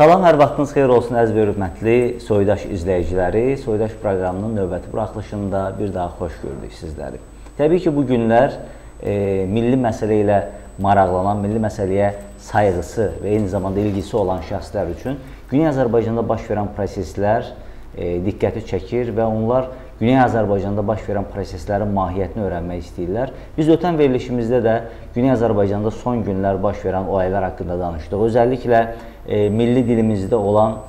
Salam, hər vaxtınız xeyir olsun əziz hörmətli Soydaş izləyiciləri. Soydaş proqramının növbəti buraxılışında bir daha xoş gördük sizləri. Təbii ki, bu günlər e, milli məsələ ilə maraqlanan, milli məsələyə sayğısı və eyni zamanda ilgisi olan şəxslər üçün Güney Azərbaycanda baş verən proseslər e, diqqəti çəkir və onlar Güney Azərbaycanda baş verən proseslərin mahiyyətini öyrənmək istəyirlər. Biz ötən verilişimizdə də Güney Azərbaycanda son günlər baş verən olaylar haqqında danışdıq. Özəlliklə e, milli dilimizdə olan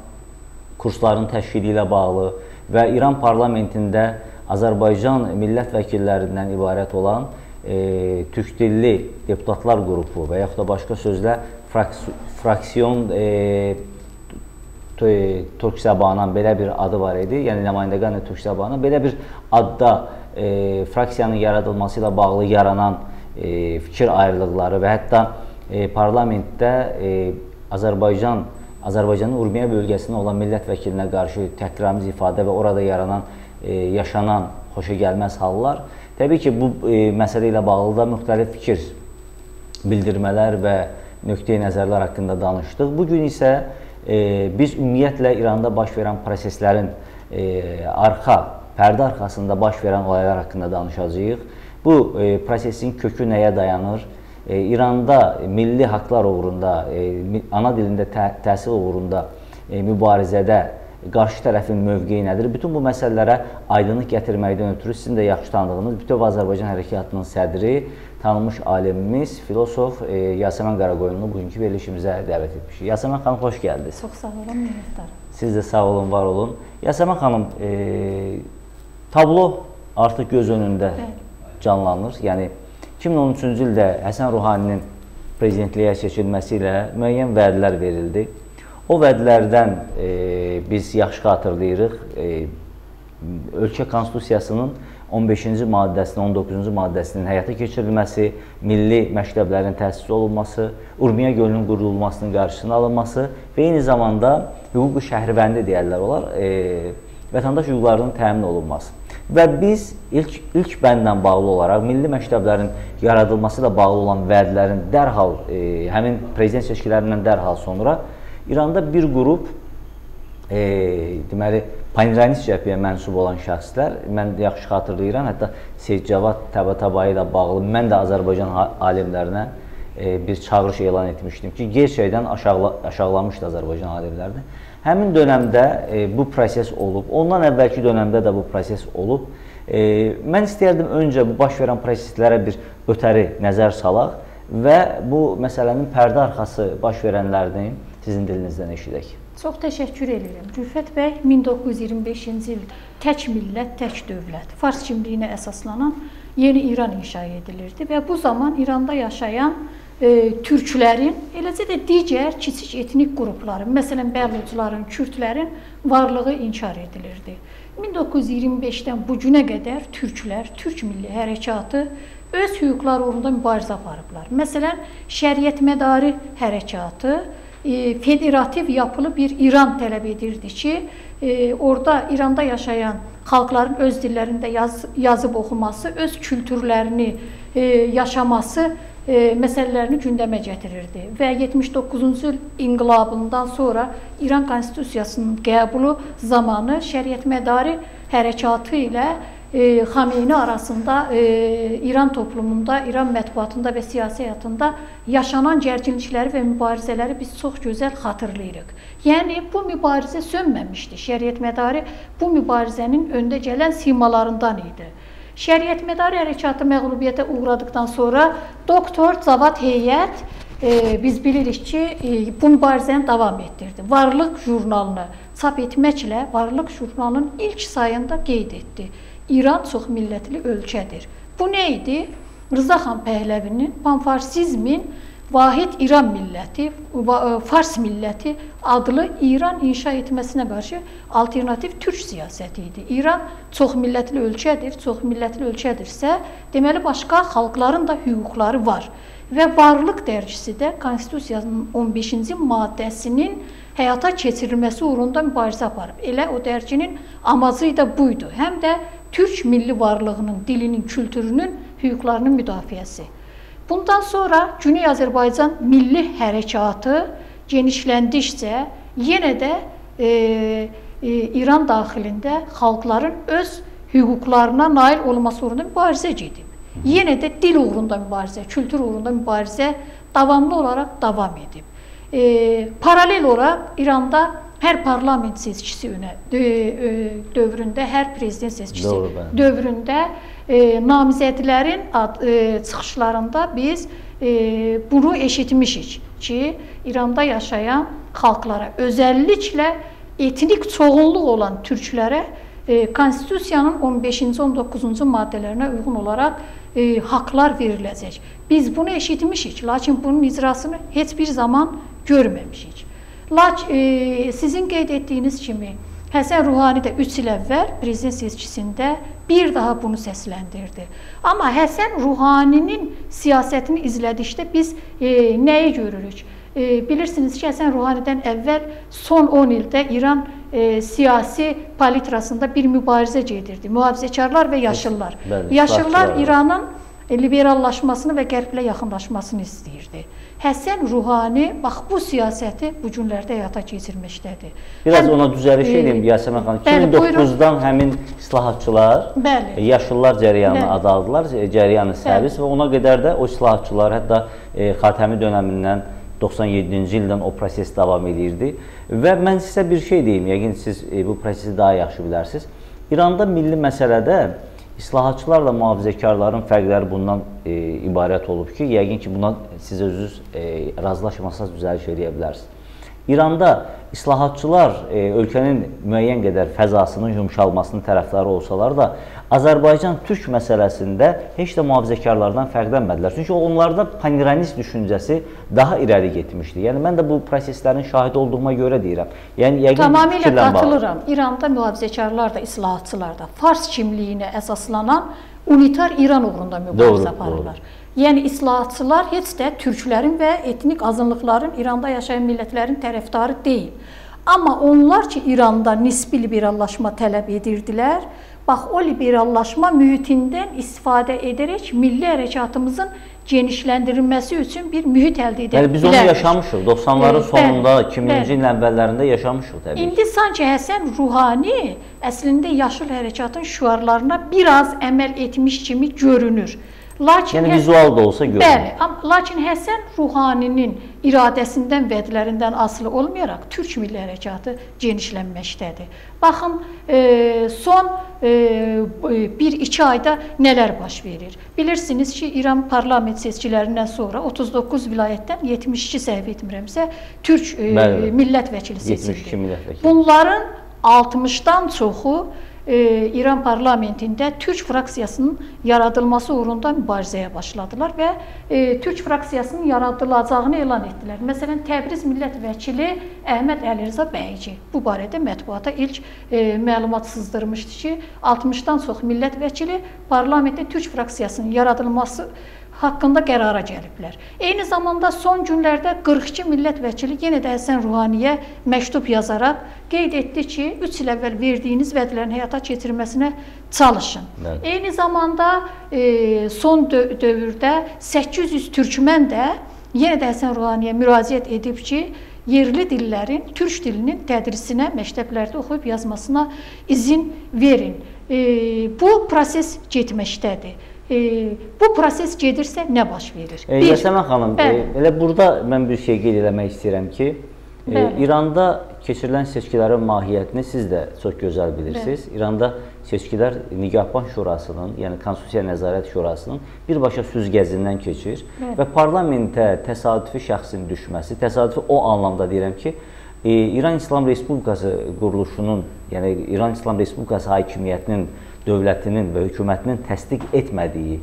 kursların təşkili ilə bağlı və İran parlamentində Azərbaycan millət vəkillərindən ibarət olan e, türk dilli deputatlar qrupu və yaxud da başqa sözlə fraksiyon e, Türk Səbanın belə bir adı var idi. Yəni nümayəndəqan Türk Səbanın belə bir adda e, fraksiyanın yaradılması ilə bağlı yaranan e, fikir ayrılıqları və hətta e, parlamentdə e, Azərbaycan Azərbaycanın Urmiya bölgəsində olan millət vəkilinə qarşı təhqiramiz ifadə və orada yaranan e, yaşanan xoşagəlməz hallar. Təbii ki, bu e, məsələ ilə bağlı da müxtəlif fikir bildirmələr və nöqteyi nəzərlər haqqında danışdıq. Bu gün isə e, biz ümumiyyətlə İranda baş verən proseslərin e, arxa, pərdə arxasında baş verən olaylar haqqında danışacağıq. Bu e, prosesin kökü nəyə dayanır? E, İranda milli haqlar uğrunda, e, ana dilində tə təhsil uğrunda e, mübarizədə qarşı tərəfin mövqeyi nədir? Bütün bu məsələlərə aydınlıq gətirməkdən ötürü sizin də yaxşı tanıdığınız Bütöv Azərbaycan Hərəkatının sədri, tanınmış alimimiz, filosof e, Yasəmən Qaraqoyunlu bugünkü verilişimizə dəvət etmişik. Yasəmən xanım, xoş gəldiniz. Çox sağ olun, minnətdarım. Siz də sağ olun, var olun. Yasəmən xanım, e, tablo artıq göz önündə Bəli. canlanır. Yəni 2013-cü ildə Həsən Ruhaninin prezidentliyə seçilməsi ilə müəyyən vədlər verildi. O vədlərdən e, biz yaxşı xatırlayırıq. E, ölkə konstitusiyasının 15-ci maddəsinin, 19-cu maddəsinin həyata keçirilməsi, milli məktəblərin təsis olunması, Urmiya gölünün qurulmasının qarşısının alınması və eyni zamanda hüquqi şəhərvəndi deyərlər olar, e, vətəndaş hüquqlarının təmin olunması. Və biz ilk ilk bəndlə bağlı olaraq milli məktəblərin yaradılması ilə bağlı olan vədlərin dərhal e, həmin prezident seçkilərindən dərhal sonra İranda bir qrup e, deməli Paniranis cəbhəyə mənsub olan şəxslər, mən yaxşı xatırlayıram, hətta Seyid Cavad Təbatabayı ilə bağlı mən də Azərbaycan alimlərinə e, bir çağırış elan etmişdim ki, gerçəkdən aşağıla, aşağılamışdı Azərbaycan alimlərini. Həmin dönəmdə e, bu proses olub, ondan əvvəlki dönəmdə də bu proses olub. E, mən istəyərdim öncə bu baş verən proseslərə bir ötəri nəzər salaq və bu məsələnin pərdə arxası baş verənlərini sizin dilinizdən eşidək. Çox təşəkkür edirəm. Rüfət bəy 1925-ci il tək millət, tək dövlət, fars kimliyinə əsaslanan yeni İran inşa edilirdi və bu zaman İranda yaşayan türklərin, eləcə də digər kiçik etnik qrupların, məsələn Bəlucların, Kürdlərin varlığı inkar edilirdi. 1925-dən bu günə qədər türklər, türk milli hərəkatı öz hüquqları uğrunda mübarizə aparıblar. Məsələn, şəriətmədarı hərəkatı e, federativ yapılı bir İran tələb edirdi ki, e, orada İranda yaşayan xalqların öz dillərində yaz, yazıb oxuması, öz kültürlərini e, yaşaması e, məsələlərini gündəmə gətirirdi. Və 79-cu il inqilabından sonra İran konstitusiyasının qəbulu zamanı şəriətmədarı hərəkatı ilə e, Xameyni arasında e, İran toplumunda, İran mətbuatında və siyasi həyatında yaşanan gərginlikləri və mübarizələri biz çox gözəl xatırlayırıq. Yəni bu mübarizə sönməmişdi. Şəriətmədarı bu mübarizənin öndə gələn simalarından idi. Şəriətmədarı hərəkatı məğlubiyyətə uğradıkdan sonra doktor Cavad Heyət e, biz bilirik ki, e, bu mübarizəni davam etdirdi. Varlıq jurnalını çap etməklə Varlıq jurnalının ilk sayında qeyd etdi. İran çox millətli ölkədir. Bu nə idi? Rıza xan Pəhləvinin panfarsizmin vahid İran milləti, e, Fars milləti adlı İran inşa etməsinə qarşı alternativ türk siyasəti idi. İran çox millətli ölkədir, çox millətli ölkədirsə, deməli başqa xalqların da hüquqları var. Və Varlıq dərgisi də Konstitusiyanın 15-ci maddəsinin həyata keçirilməsi uğrunda mübarizə aparıb. Elə o dərginin amacı da buydu. Həm də türk milli varlığının, dilinin, kültürünün, hüquqlarının müdafiəsi. Bundan sonra Güney Azərbaycan milli hərəkatı genişləndikcə yenə də e, e, İran daxilində xalqların öz hüquqlarına nail olması uğrunda mübarizə gedib. Yenə də dil uğrunda mübarizə, kültür uğrunda mübarizə davamlı olaraq davam edib. E, paralel olaraq İranda hər parlament seçkisi önə dövründə, hər prezident seçkisi Doğru, dövründə e, namizədlərin ad, e, çıxışlarında biz e, bunu eşitmişik ki, İranda yaşayan xalqlara, özəlliklə etnik çoğunluq olan türklərə e, konstitusiyanın 15-ci 19-cu maddələrinə uyğun olaraq e, haqlar veriləcək. Biz bunu eşitmişik, lakin bunun icrasını heç bir zaman görməmişik. Lakin e, sizin qeyd etdiyiniz kimi Həsən Ruhani də 3 il əvvəl prezident seçkisində bir daha bunu səsləndirdi. Amma Həsən Ruhaninin siyasətini izlədikdə biz e, nəyi görürük? E, bilirsiniz ki, Həsən Ruhanidən əvvəl son 10 ildə İran e, siyasi palitrasında bir mübarizə gedirdi. Mühafizəkarlar və yaşıllar. Bəli, yaşıllar İranın liberallaşmasını və qərblə yaxınlaşmasını istəyirdi. Həsən Ruhani bax bu siyasəti bu günlərdə həyata keçirməkdədir. Biraz Həm, ona düzəliş e, edeyim Yasəmən xanım. 2009-dan həmin islahatçılar bəli. E, yaşıllar cərəyanı bəli. adı aldılar, e, cərəyanı sərvis və ona qədər də o islahatçılar hətta e, Xatəmi dönəmindən 97-ci ildən o proses davam edirdi. Və mən sizə bir şey deyim, yəqin siz e, bu prosesi daha yaxşı bilərsiniz. İranda milli məsələdə İslahatçılarla mühafizəkarların fərqləri bundan e, ibarət olub ki, yəqin ki, buna siz özünüz e, razılaşmasanız düzəliş edə bilərsiniz. İranda islahatçılar e, ölkənin müəyyən qədər fəzasının yumşalmasının tərəfdarı olsalar da, Azərbaycan-Türk məsələsində heç də mühafizəkarlardan fərqlənmədilər. Çünki onlarda paniranist düşüncəsi daha irəli getmişdi. Yəni mən də bu proseslərin şahidi olduğuma görə deyirəm. Yəni yəqin Tamamilə qatılıram. Bağlı. İranda mühafizəkarlar da, islahatçılar da fars kimliyinə əsaslanan unitar İran uğrunda mübarizə aparırlar. Doğru. Yəni islahatçılar heç də türklərin və etnik azınlıqların İranda yaşayan millətlərin tərəfdarı deyil. Amma onlar ki İranda nisbi liberallaşma tələb edirdilər, Bax, o liberallaşma mühitindən istifadə edərək milli hərəkatımızın genişləndirilməsi üçün bir mühit əldə edə bilərik. Yəni biz onu yaşamışıq. 90-ların sonunda, 2000-ci ilin əvvəllərində yaşamışıq təbii. İndi sanki Həsən Ruhani əslində yaşıl hərəkatın şüarlarına biraz əməl etmiş kimi görünür. Lakin yəni vizual da olsa görünür. Bəli, lakin Həsən Ruhaninin iradəsindən, vədlərindən asılı olmayaraq türk milli hərəkatı genişlənməkdədir. Baxın, e, son 1-2 e, ayda nələr baş verir? Bilirsiniz ki, İran parlament seçkilərindən sonra 39 vilayətdən 72 səhv etmirəmsə, türk e, Bəli, millət vəkili seçildi. 72 millət vəkili. Bunların 60-dan çoxu e, İran parlamentində Türk fraksiyasının yaradılması uğrunda mübarizəyə başladılar və e, Türk fraksiyasının yaradılacağını elan etdilər. Məsələn, Təbriz millət vəkili Əhməd Əlirza Bəyci bu barədə mətbuata ilk e, məlumat sızdırmışdı ki, 60-dan çox millət vəkili parlamentdə Türk fraksiyasının yaradılması haqqında qərara gəliblər. Eyni zamanda son günlərdə 42 millət vəkili yenə də Həsən Ruhaniyə məktub yazaraq qeyd etdi ki, 3 il əvvəl verdiyiniz vədlərin həyata keçirilməsinə çalışın. Bəli. Eyni zamanda e, son dö dövrdə 800 türkmən də yenə də Həsən Ruhaniyə müraciət edib ki, yerli dillərin, türk dilinin tədrisinə məktəblərdə oxuyub yazmasına izin verin. E, bu proses getməkdədir e, bu proses gedirsə nə baş verir? E, Yasəmən xanım, e, elə burada mən bir şey qeyd eləmək istəyirəm ki, e, İranda keçirilən seçkilərin mahiyyətini siz də çox gözəl bilirsiniz. Bəli. İranda seçkilər Nigahban Şurasının, yəni Konstitusiya Nəzarət Şurasının birbaşa süzgəcindən keçir Bəli. və parlamentə təsadüfi şəxsin düşməsi, təsadüfi o anlamda deyirəm ki, e, İran İslam Respublikası quruluşunun, yəni İran İslam Respublikası hakimiyyətinin dövlətinin və hökumətinin təsdiq etmədiyi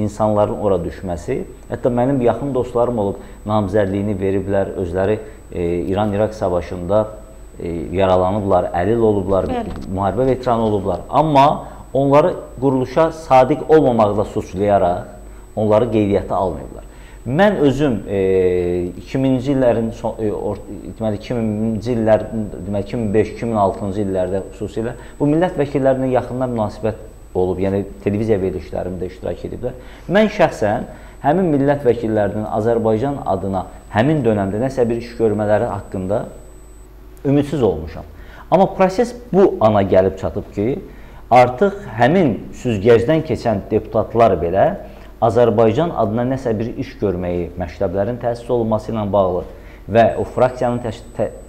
insanların ora düşməsi, hətta mənim yaxın dostlarım olub, namizədliyini veriblər, özləri e, İran-İraq savaşında e, yaralanıblar, əlil olublar, Bəli. müharibə veteranı olublar. Amma onları quruluşa sadiq olmamaqla suçlayaraq onları qeydiyyata almayıblar. Mən özüm e, 2000-ci illərin son, e, or, deməli 2000-ci illər, deməli 2005-2006-cı illərdə xüsusilə bu millət vəkillərinə yaxından münasibət olub, yəni televiziya verilişlərimdə iştirak ediblər. Mən şəxsən həmin millət vəkillərinin Azərbaycan adına həmin dövrdə nəsə bir iş görmələri haqqında ümidsiz olmuşam. Amma proses bu ana gəlib çatıb ki, artıq həmin süzgəcdən keçən deputatlar belə Azərbaycan adına nəsə bir iş görməyi, məktəblərin təsis olunması ilə bağlı və o fraksiyanın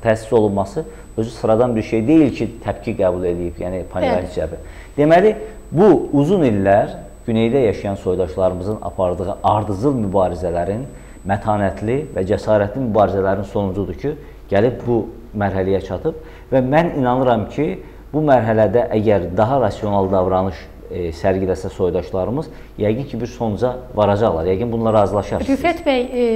təsis olunması özü sıradan bir şey deyil ki, təpki qəbul edib, yəni panelist cəbhə. Deməli, bu uzun illər güneydə yaşayan soydaşlarımızın apardığı ardıcıl mübarizələrin mətanətli və cəsarətli mübarizələrin sonucudur ki, gəlib bu mərhələyə çatıb və mən inanıram ki, bu mərhələdə əgər daha rasional davranış e, sərgiləsə soydaşlarımız, yəqin ki, bir sonuca varacaqlar. Yəqin bununla razılaşarsınız. Rüfət bəy, e,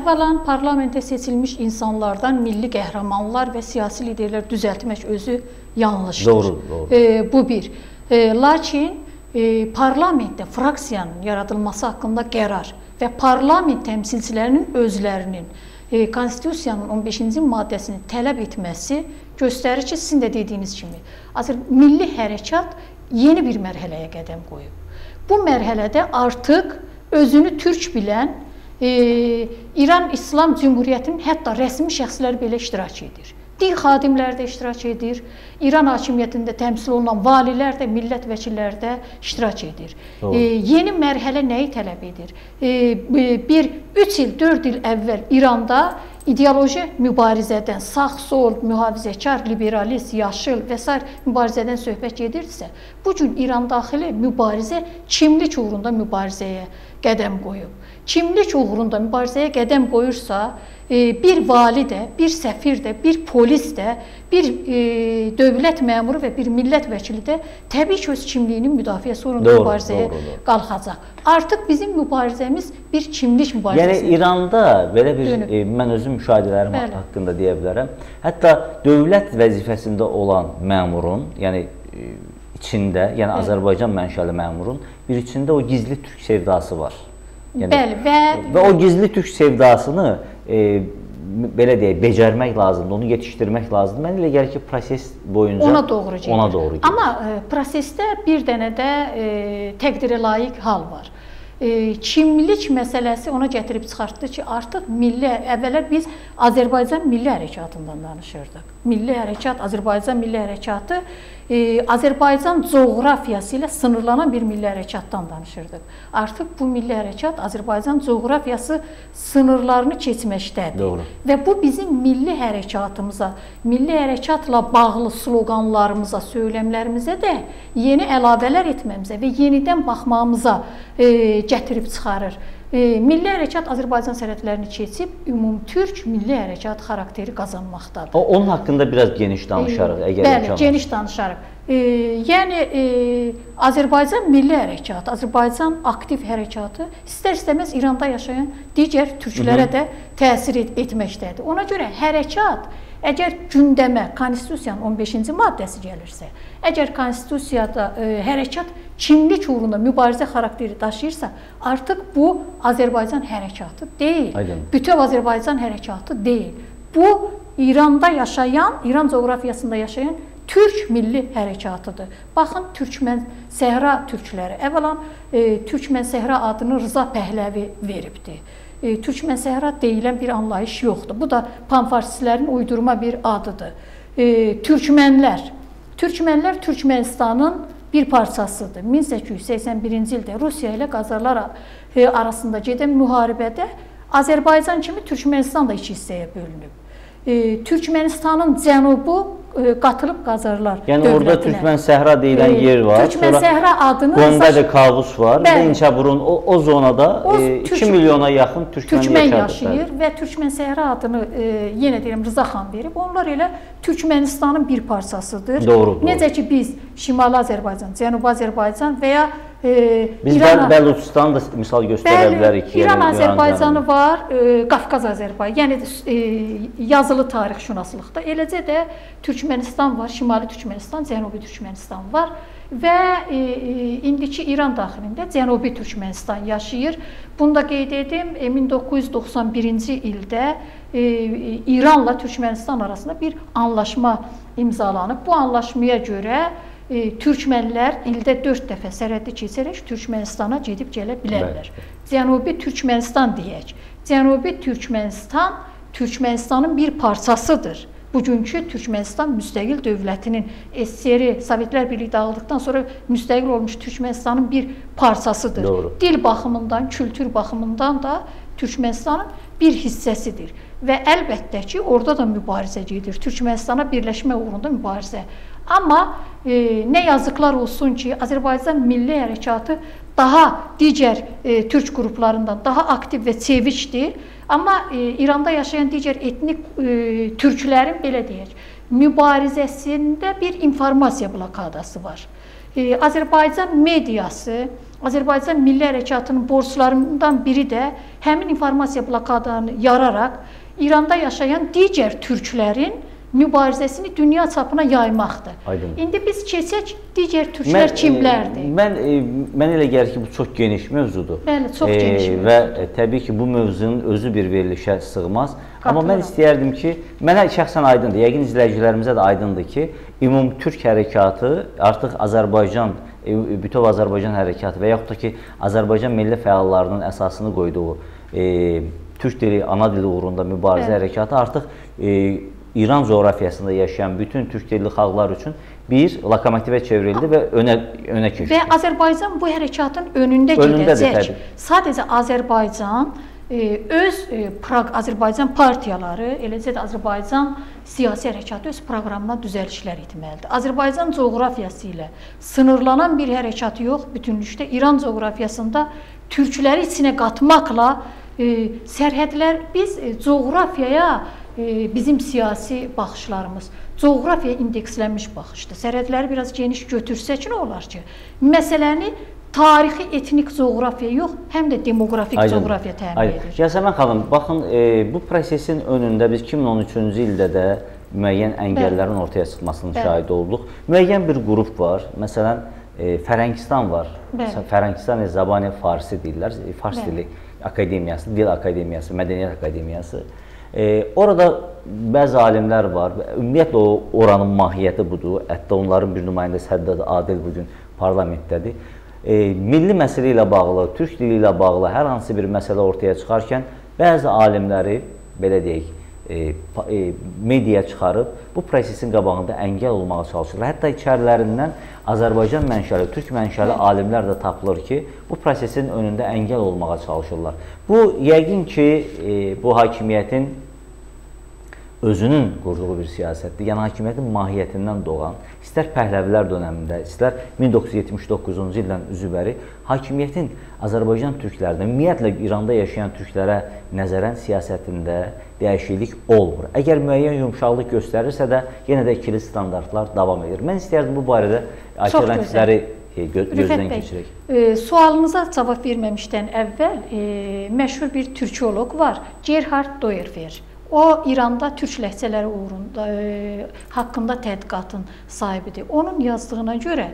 əvvəlan parlamentə seçilmiş insanlardan milli qəhrəmanlar və siyasi liderlər düzəltmək özü yanlışdır. Doğru, doğru. E, bu bir. E, lakin e, parlamentdə fraksiyanın yaradılması haqqında qərar və parlament təmsilçilərinin özlərinin e, Konstitusiyanın 15-ci maddəsini tələb etməsi göstərir ki, sizin də dediyiniz kimi, Azər milli hərəkat yeni bir mərhələyə qədəm qoyub. Bu mərhələdə artıq özünü türk bilən e, İran İslam Cümhuriyyətinin hətta rəsmi şəxsləri belə iştirak edir. Din xadimləri də iştirak edir. İran hakimiyyətində təmsil olunan valilər də, millət vəkilləri də iştirak edir. E, yeni mərhələ nəyi tələb edir? E, bir 3 il, 4 il əvvəl İranda ideoloji mübarizədən, sağ-sol, mühafizəkar, liberalist, yaşıl və s. mübarizədən söhbət gedirsə, bu gün İran daxili mübarizə kimlik uğrunda mübarizəyə qədəm qoyub. Kimlik uğrunda mübarizəyə qədəm qoyursa, bir vali də, bir səfir də, bir polis də, bir e, dövlət məmuru və bir millət vəkili də təbii ki, öz kimliyinin müdafiəsi uğrunda mübarizəyə doğru, qalxacaq. Artıq bizim mübarizəmiz bir kimlik mübarizəsidir. Yəni İranda belə bir e, mən özüm müşahidələrim Bəli. haqqında deyə bilərəm. Hətta dövlət vəzifəsində olan məmurun, yəni e, içində, yəni Bəli. Azərbaycan mənşəli məmurun bir içində o gizli türk sevdası var. Yəni, Bəli və və o gizli türk sevdasını e, belə deyək, becərmək lazımdır, onu yetişdirmək lazımdır. Mənə elə gəlir ki, proses boyunca ona doğru gedir. Ona doğru gedir. Amma e, prosesdə bir dənə də e, təqdirə layiq hal var. Kimlik məsələsi ona gətirib çıxartdı ki, artıq milli əvvəllər biz Azərbaycan milli hərəkatından danışırdıq. Milli hərəkat, Azərbaycan milli hərəkatı e, Azərbaycan coğrafiyası ilə sınırlanan bir milli hərəkatdan danışırdıq. Artıq bu milli hərəkat Azərbaycan coğrafiyası sınırlarını keçməkdədir. Doğru. Və bu bizim milli hərəkatımıza, milli hərəkatla bağlı sloqanlarımıza, söyləmlərimizə də yeni əlavələr etməyimizə və yenidən baxmağımıza e, gətirib çıxarır. E, milli hərəkat Azərbaycan sərhədlərini keçib ümumtürk milli hərəkat xarakteri qazanmaqdadır. O onun haqqında biraz geniş danışarıq, əgər Bəli, imkan geniş danışarıq. E, yəni e, Azərbaycan milli hərəkatı, Azərbaycan aktiv hərəkatı istər-istəməz İranda yaşayan digər türklərə də təsir et etməkdədir. Ona görə hərəkat Əgər gündəmə Konstitusiyanın 15-ci maddəsi gəlirsə, əgər Konstitusiyada e, hərəkat kimlik uğrunda mübarizə xarakteri daşıyırsa, artıq bu Azərbaycan hərəkatı deyil. Aydın. Bütöv Azərbaycan hərəkatı deyil. Bu İranda yaşayan, İran coğrafiyasında yaşayan Türk milli hərəkatıdır. Baxın Türkmən Səhra türkləri. Əvvəlan e, Türkmən Səhra adını Rıza Pəhləvi veribdi e, Türkmən Səhra deyilən bir anlayış yoxdur. Bu da panfarsistlərin uydurma bir adıdır. E, Türkmənlər. Türkmənlər Türkmənistanın bir parçasıdır. 1881-ci ildə Rusiya ilə Qacarlar e, arasında gedən müharibədə Azərbaycan kimi Türkmənistan da iki hissəyə bölünüb. E, Türkmənistanın cənubu qatılıb Qacarlar yəni dövlətinə. orada Türkmən Səhra deyilən e, yer var. Türkmən Səhra adını Qondadə Kavus var. İnçaburun o, o zonada o, e, 2 Türk, milyona yaxın Türkmən, Türkmən yaşayır bəli. və Türkmən Səhra adını e, yenə deyirəm Rıza xan verib. Onlar elə Türkmənistanın bir parçasıdır. Doğru, doğru. Necə ki biz Şimali Azərbaycan, Cənubi Azərbaycan və ya Biz İran, Bəluçistan da misal göstərə bəli, bilərik ki, İran Azərbaycanı var, e, Qafqaz Azərbaycan, yəni e, yazılı tarixşünaslıq eləcə də Türkmənistan var, Şimali Türkmənistan, Cənubi Türkmənistan var və e, e, indiki İran daxilində Cənubi Türkmənistan yaşayır. Bunu da qeyd edim, e, 1991-ci ildə e, İranla Türkmənistan arasında bir anlaşma imzalanıb. Bu anlaşmaya görə e, türkmənlər ildə 4 dəfə sərhəddi keçərək Türkmənistana gedib gələ bilərlər. Bəli. Cənubi Türkmənistan deyək. Cənubi Türkmənistan Türkmənistanın bir parçasıdır. bugünkü Türkmənistan müstəqil dövlətinin SSR Sovetlər Birliyi dağıldıqdan sonra müstəqil olmuş Türkmənistanın bir parçasıdır. Doğru. Dil baxımından, kültür baxımından da Türkmənistanın bir hissəsidir. Və əlbəttə ki, orada da mübarizə gedir. Türkmənistana birləşmə uğrunda mübarizə. Amma e, nə yazıqlar olsun ki, Azərbaycan Milli Hərəkatı daha digər e, türk qruplarından daha aktiv və çevikdir. Amma e, İranda yaşayan digər etnik e, türklərin belə deyək, mübarizəsində bir informasiya blokadası var. E, Azərbaycan mediası, Azərbaycan Milli Hərəkatının borclarından biri də həmin informasiya blokadanı yararaq İranda yaşayan digər türklərin mübarizəsini dünya çapına yaymaqdır. Aydın. İndi biz keçək digər türklər Mən, kimlərdir? E, mən e, mən elə gəlir ki, bu çox geniş mövzudur. Bəli, çox geniş mövzudur. Və e, təbii ki, bu mövzunun özü bir verilişə sığmaz. Amma mən Qatılıram. istəyərdim ki, mənə şəxsən aydındır, yəqin izləyicilərimizə də aydındır ki, ümum türk hərəkatı artıq Azərbaycan e, bütöv Azərbaycan hərəkatı və yaxud da ki, Azərbaycan milli fəallarının əsasını qoyduğu e, türk dili, ana dili uğrunda mübarizə Bəli. hərəkatı artıq e, İran coğrafiyasında yaşayan bütün türk dilli xalqlar üçün bir lokomotivə çevrildi və önə önə keçdi. Və Azərbaycan bu hərəkatın önündə Önündədir, gedəcək. təbii. Sadəcə Azərbaycan e, öz e, Praq Azərbaycan partiyaları, eləcə də Azərbaycan siyasi hərəkatı öz proqramına düzəlişlər etməlidir. Azərbaycan coğrafiyası ilə sınırlanan bir hərəkat yox, bütünlükdə İran coğrafiyasında türkləri içinə qatmaqla e, sərhədlər biz coğrafiyaya bizim siyasi baxışlarımız coğrafiya indekslənmiş baxışdır. Sərhədləri biraz geniş götürsək nə olar ki, məsələni tarixi etnik coğrafiya yox, həm də demoqrafik Aydın, coğrafiya təmin aydın. edir. Yasəmən xanım, baxın e, bu prosesin önündə biz 2013-cü ildə də müəyyən əngəllərin ortaya çıxmasının Bəli. şahidi olduq. Müəyyən bir qrup var. Məsələn, e, Fərəngistan var. Bəli. Fərəngistan Zabani Farsi deyirlər. E, Fars Bəli. dili akademiyası, dil akademiyası, mədəniyyət akademiyası. E, orada bəzi alimlər var. Ümumiyyətlə o oranın mahiyyəti budur. Hətta onların bir nümayəndəsi Həddad Adil bu gün parlamentdədir. E, milli məsələ ilə bağlı, türk dili ilə bağlı hər hansı bir məsələ ortaya çıxarkən bəzi alimləri belə deyək, e, e, mediaya çıxarıb bu prosesin qabağında əngəl olmağa çalışırlar. Hətta içərilərindən Azərbaycan mənşəli, türk mənşəli alimlər də tapılır ki, bu prosesin önündə əngəl olmağa çalışırlar. Bu yəqin ki, e, bu hakimiyyətin özünün qurduğu bir siyasətdir. Yəni hakimiyyətin mahiyyətindən doğan, istər Pəhləvilər dövründə, istər 1979-cu ildən üzübəri hakimiyyətin Azərbaycan türklərinə, ümumiyyətlə İranda yaşayan türklərə nəzərən siyasətində dəyişiklik olmur. Əgər müəyyən yumşaqlıq göstərirsə də yenə də ikili standartlar davam edir. Mən istərdim bu barədə alternativləri e, gö gözdən keçirək. e, sualınıza cavab verməmişdən əvvəl e, məşhur bir türkoloq var, Gerhard Doerfer. O İranda türk ləhcələri uğrunda e, haqqında tədqiqatın sahibidir. Onun yazdığına görə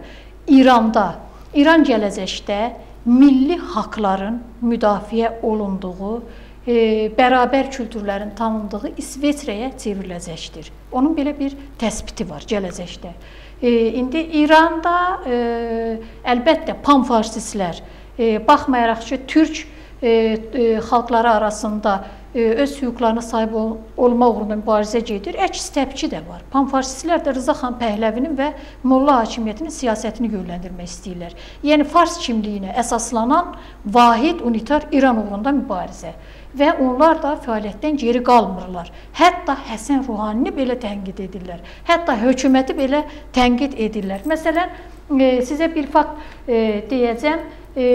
İranda, İran gələcəkdə milli haqqların müdafiə olunduğu, e, bərabər kültürlərin tanındığı İsveçrəyə çevriləcəkdir. Onun belə bir təsbiti var gələcəkdə. E, indi İranda e, əlbəttə panfarsistlər e, baxmayaraq ki, türk e, e, xalqları arasında öz hüquqlarına sahib ol olma uğrunda mübarizə gedir. Əks təpki də var. Panfarsistlər də Rıza xan Pəhləvinin və Molla hakimiyyətinin siyasətini yönləndirmək istəyirlər. Yəni fars kimliyinə əsaslanan vahid unitar İran uğrunda mübarizə və onlar da fəaliyyətdən geri qalmırlar. Hətta Həsən Ruhanini belə tənqid edirlər. Hətta hökuməti belə tənqid edirlər. Məsələn, e, sizə bir fakt e, deyəcəm. E,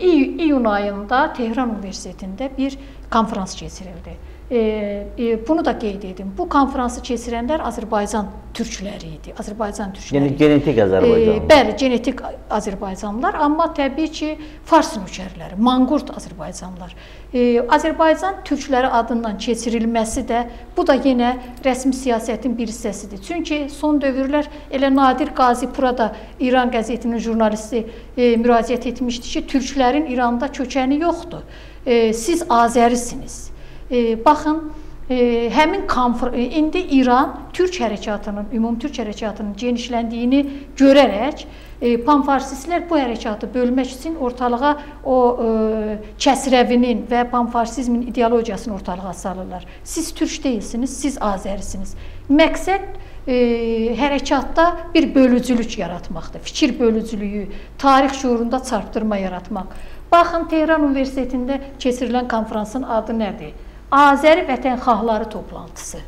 iy iyun ayında Tehran Universitetində bir konfrans keçirildi. E, bunu da qeyd edim. Bu konfransı keçirənlər Azərbaycan türkləri idi. Azərbaycan türkləri. Yəni genetik Azərbaycanlı. E, bəli, genetik Azərbaycanlılar, amma təbii ki, fars nökərləri, manqurt Azərbaycanlılar. E, Azərbaycan türkləri adından keçirilməsi də bu da yenə rəsmi siyasətin bir hissəsidir. Çünki son dövrlər elə Nadir Qazipura da İran qəzetinin jurnalisti e, müraciət etmişdi ki, türklərin İranda kökəni yoxdur. E, siz Azərisiniz. E, baxın, e, həmin konfr e, indi İran türk hərəkatının, ümumi türk hərəkatının genişləndiyini görərək e, panfarsistlər bu hərəkatı bölmək üçün ortalığa o e, kəsrəvinin və panfarsizmin ideologiyasını ortalığa salırlar. Siz türk deyilsiniz, siz Azərisiniz. Məqsəd e, hərəkatda bir bölücülük yaratmaqdır. Fikir bölücülüyü, tarix şuurunda çarptırma yaratmaq. Baxın Tehran Universitetində keçirilən konfransın adı nədir? Azəri vətənxahları toplantısı.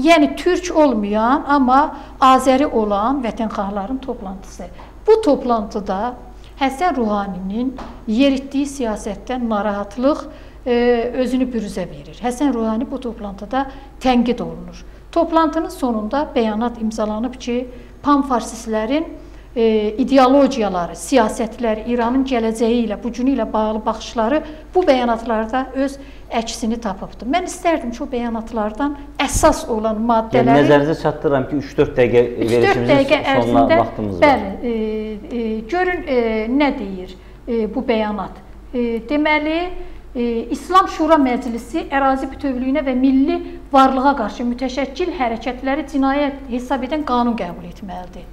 Yəni türk olmayan, amma Azəri olan vətənxahların toplantısı. Bu toplantıda Həsən Ruhaninin yeritdiyi siyasətdən narahatlıq e, özünü bürüzə verir. Həsən Ruhani bu toplantıda tənqid olunur. Toplantının sonunda bəyanat imzalanıb ki, panfarsistlərin e, ideologiyaları, siyasətləri, İranın gələcəyi ilə, bu günü ilə bağlı baxışları bu bəyanatlarda öz əksini tapıbdı. Mən istərdim ki, o bəyanatlardan əsas olan maddələri yəni, nəzərinizə çatdırıram ki, 3-4 dəqiqə verilişimizin sonuna vaxtımız var. Bəli, e, e, görün e, nə deyir e, bu bəyanat. E, deməli, e, İslam Şura Məclisi ərazi bütövlüyünə və milli varlığa qarşı mütəşəkkil hərəkətləri cinayət hesab edən qanun qəbul etməlidir.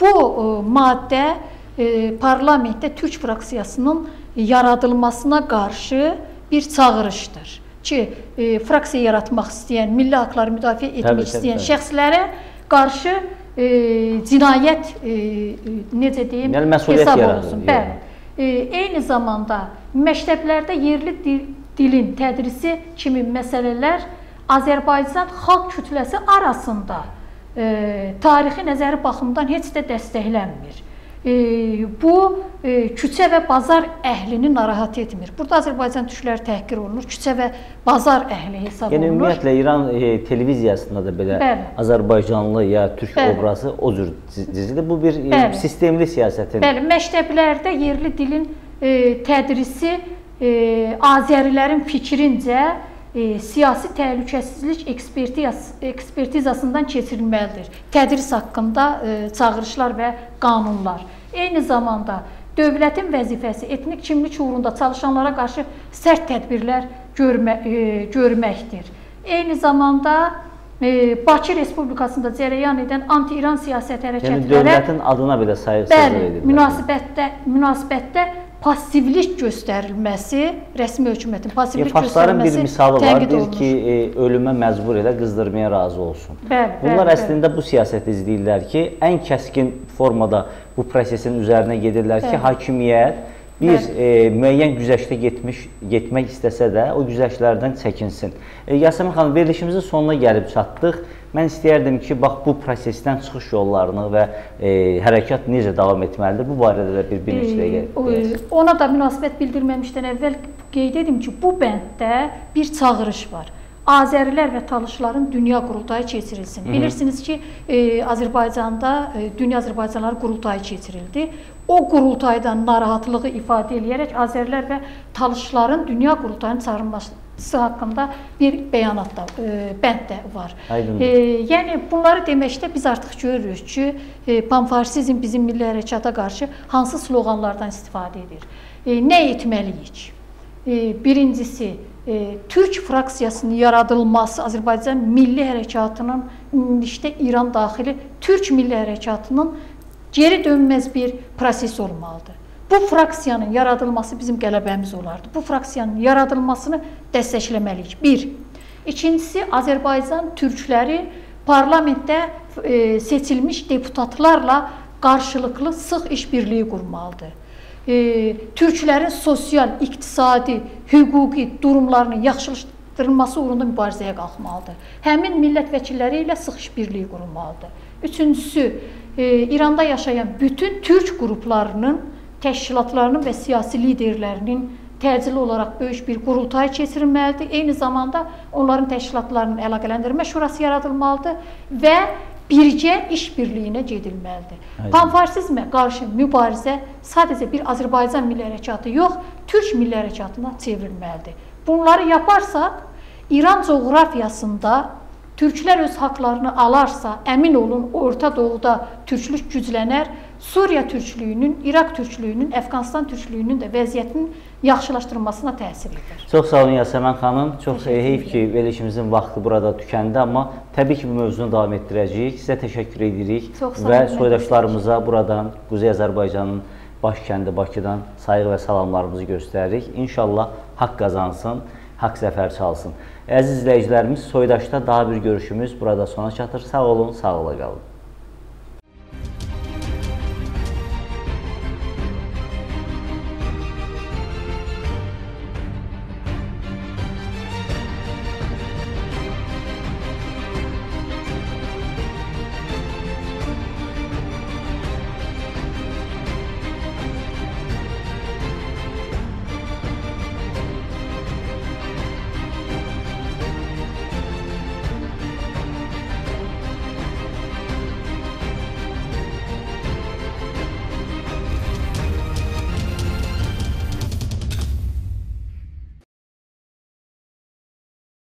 Bu e, maddə e, parlamentdə türk fraksiyasının yaradılmasına qarşı bir çağırışdır ki, e, fraksiya yaratmaq istəyən, milli haqları müdafiə etmək təbii, istəyən təbii. şəxslərə qarşı e, cinayət e, necə deyim, yəni, hesab olunsun. Yəni. Bəli. E, eyni zamanda məktəblərdə yerli dil, dilin tədrisi kimi məsələlər Azərbaycan xalq kütləsi arasında e, tarixi nəzəri baxımından heç də dəstəklənmir bu e, küçə və bazar əhlini narahat etmir. Burada Azərbaycan türkləri təhqir olunur, küçə və bazar əhli hesab yəni, olunur. Yəni ümumiyyətlə İran e, televiziyasında da belə Bəli. Azərbaycanlı ya türk Bəli. obrazı o cür dizilir. Bu bir e, sistemli siyasətin. Bəli, məktəblərdə yerli dilin e, tədrisi e, Azərilərin fikrincə e, siyasi təhlükəsizlik ekspertizas, ekspertizasından keçirilməlidir. Tədris haqqında e, çağırışlar və qanunlar. Eyni zamanda dövlətin vəzifəsi etnik kimlik uğrunda çalışanlara qarşı sərt tədbirlər görmə, e, görməkdir. Eyni zamanda e, Bakı Respublikasında cərəyan edən anti-İran siyasət hərəkətləri yəni dövlətin adına belə sayıq-sayıq edilir. Münasibətdə münasibətdə passivlik göstərilməsi, rəsmi hökumətin passivlik yəni, göstərilməsi bir misalı var, deyir ki, e, ölümə məcbur elə, qızdırmaya razı olsun. Bəli, Bunlar bəli, əslində bəli. bu siyasəti izləyirlər ki, ən kəskin formada bu prosesin üzərinə gedirlər bəli. ki, hakimiyyət bir e, müəyyən güzəştə getmiş getmək istəsə də o güzəştlərdən çəkinsin. E, Yasemin xanım, verilişimizin sonuna gəlib çatdıq. Mən istəyərdim ki, bax bu prosesdən çıxış yollarını və e, hərəkat necə davam etməlidir? Bu barədə də bir bir neçə dəqiqə. Ona da münasibət bildirməmişdən əvvəl qeyd edim ki, bu bənddə bir çağırış var. Azərilər və Talışların dünya qurultayı keçirilsin. Hı -hı. Bilirsiniz ki, e, Azərbaycanda e, Dünya Azərbaycanları qurultayı keçirildi. O qurultaydan narahatlığı ifadə edərək Azərilər və Talışların dünya qurultayının çağırılması haqqında bir bəyanat da, e, bənd də var. E, yəni bunları deməkdə biz artıq görürük ki, e, panfarsizm bizim milli hərəkata qarşı hansı sloqanlardan istifadə edir. E, nə etməliyik? E, birincisi, e, Türk fraksiyasının yaradılması Azərbaycan milli hərəkatının işte İran daxili Türk milli hərəkatının geri dönməz bir proses olmalıdır. Bu fraksiyanın yaradılması bizim qələbəmiz olardı. Bu fraksiyanın yaradılmasını dəstəkləməliyik. Bir. İkincisi, Azərbaycan türkləri parlamentdə e, seçilmiş deputatlarla qarşılıqlı sıx işbirliyi qurmalıdır. E, türklərin sosial, iqtisadi, hüquqi durumlarını yaxşılaşdırılması uğrunda mübarizəyə qalxmalıdır. Həmin millət vəkilləri ilə sıx işbirliyi qurulmalıdır. Üçüncüsü, e, İranda yaşayan bütün türk qruplarının təşkilatlarının və siyasi liderlərinin təcili olaraq böyük bir qurultay keçirilməlidir. Eyni zamanda onların təşkilatlarının əlaqələndirmə şurası yaradılmalıdır və birgə iş birliyinə gedilməlidir. Panfarsizmə qarşı mübarizə sadəcə bir Azərbaycan milli hərəkatı yox, Türk milli hərəkatına çevrilməlidir. Bunları yaparsaq, İran coğrafiyasında türklər öz haqlarını alarsa, əmin olun, Orta Doğuda türklük güclənər Suriya türklüyünün, İraq türklüyünün, Əfqanistan türklüyünün də vəziyyətinin yaxşılaşdırılmasına təsir edir. Çox sağ olun Yasəmən xanım. Çox heyf ki, verilişimizin vaxtı burada tükəndi, amma təbii ki, bu mövzunu davam etdirəcəyik. Sizə təşəkkür edirik və soydaşlarımıza buradan Quzey Azərbaycanın baş kəndi Bakıdan sayğı və salamlarımızı göstəririk. İnşallah haqq qazansın, haqq zəfər çalsın. Əziz izləyicilərimiz, soydaşda daha bir görüşümüz burada sona çatır. Sağ olun, sağlıqla qalın.